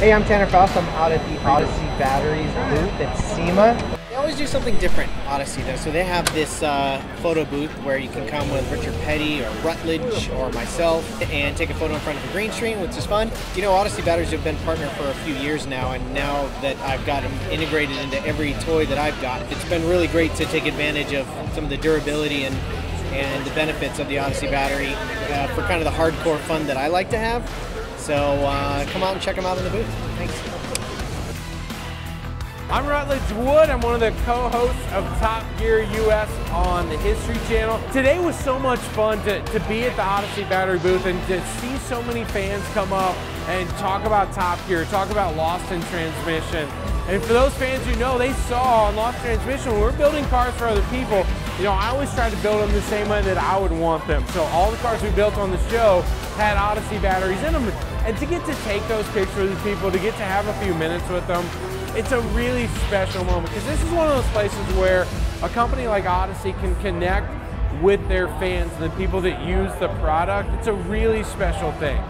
Hey, I'm Tanner Foust. I'm out at the Odyssey Batteries booth at SEMA. They always do something different, Odyssey though. So they have this uh, photo booth where you can come with Richard Petty or Rutledge or myself and take a photo in front of a green screen, which is fun. You know, Odyssey batteries have been partner for a few years now, and now that I've got them integrated into every toy that I've got, it's been really great to take advantage of some of the durability and and the benefits of the Odyssey battery uh, for kind of the hardcore fun that I like to have. So uh, come out and check them out in the booth. Thanks. I'm Rutledge Wood. I'm one of the co-hosts of Top Gear US on the History Channel. Today was so much fun to, to be at the Odyssey Battery booth and to see so many fans come up and talk about Top Gear, talk about Lost in Transmission. And for those fans who know, they saw on Lost Transmission, we're building cars for other people, you know, I always try to build them the same way that I would want them. So all the cars we built on the show had Odyssey batteries in them. And to get to take those pictures with people, to get to have a few minutes with them, it's a really special moment because this is one of those places where a company like Odyssey can connect with their fans and the people that use the product. It's a really special thing.